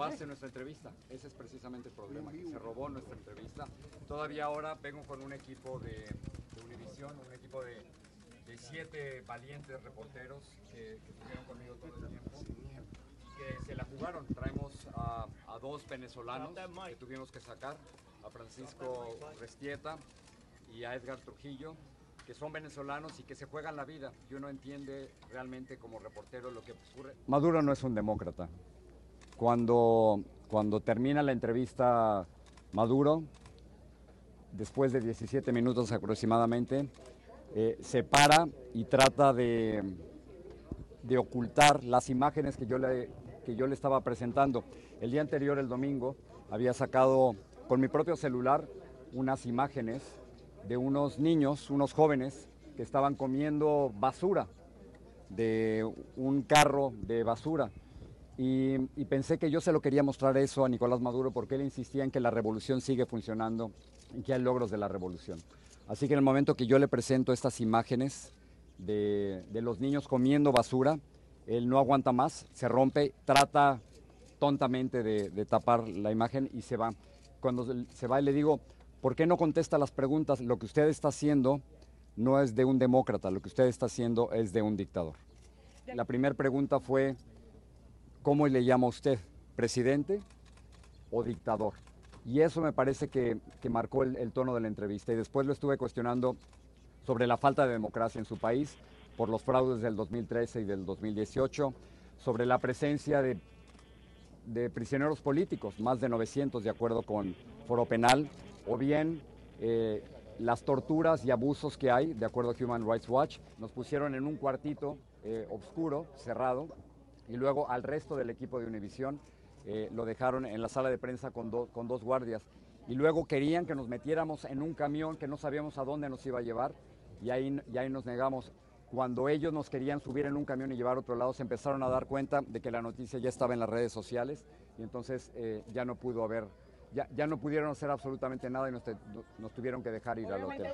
robaste nuestra entrevista. Ese es precisamente el problema, que se robó nuestra entrevista. Todavía ahora vengo con un equipo de, de Univisión, un equipo de, de siete valientes reporteros que, que estuvieron conmigo todo el tiempo que se la jugaron. Traemos a, a dos venezolanos que tuvimos que sacar, a Francisco Restieta y a Edgar Trujillo, que son venezolanos y que se juegan la vida. Y uno entiende realmente como reportero lo que ocurre. Maduro no es un demócrata. Cuando, cuando termina la entrevista Maduro, después de 17 minutos aproximadamente, eh, se para y trata de, de ocultar las imágenes que yo, le, que yo le estaba presentando. El día anterior, el domingo, había sacado con mi propio celular unas imágenes de unos niños, unos jóvenes, que estaban comiendo basura de un carro de basura. Y, y, pensé que yo se lo quería mostrar eso a Nicolás Maduro porque él insistía en que la revolución sigue funcionando y que hay logros de la revolución. Así que en el momento que yo le presento estas imágenes de, de los niños comiendo basura, él no aguanta más, se rompe, trata tontamente de, de tapar la imagen y se va. Cuando se va le digo, ¿por qué no contesta las preguntas? Lo que usted está haciendo no es de un demócrata, lo que usted está haciendo es de un dictador. La primera pregunta fue, ¿cómo le llama usted? ¿Presidente o dictador? Y eso me parece que, que marcó el, tono de la entrevista. Y después lo estuve cuestionando sobre la falta de democracia en su país, por los fraudes del 2013 y del 2018, sobre la presencia de, de prisioneros políticos, más de 900 de acuerdo con Foro Penal, o bien eh, las torturas y abusos que hay, de acuerdo a Human Rights Watch. Nos pusieron en un cuartito eh, oscuro, cerrado, y luego al resto del equipo de Univisión eh, lo dejaron en la sala de prensa con, do, con dos guardias. Y luego querían que nos metiéramos en un camión que no sabíamos a dónde nos iba a llevar, y ahí, y ahí nos negamos. Cuando ellos nos querían subir en un camión y llevar a otro lado, se empezaron a dar cuenta de que la noticia ya estaba en las redes sociales y entonces eh, ya no pudo haber, ya, ya no pudieron hacer absolutamente nada y nos, te, nos tuvieron que dejar ir al hotel.